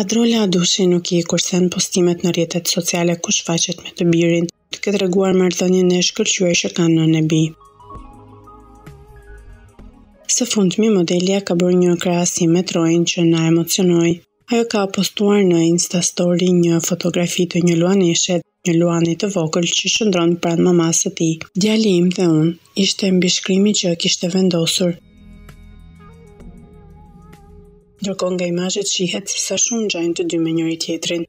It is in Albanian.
Adrola Dushi nuk i kursen postimet në rrjetet sociale ku shfaqet me të birin, duke treguar marrëdhënien e shkëlqyer që kanë nënë e bir. Së fundmi, modelja ka bërë një krahasim me Troin që na emocionoi. Ajo ka postuar në Insta Story një fotografi të një luaneshe një luani të vogël që qëndron pranë mamasë së tij. Djali im dhe unë, ishte mbishkrimi që kishte vendosur. Ndërkohë nga imazhet shihet se sa shumë ngjajnë të dy me njëri tjetrin.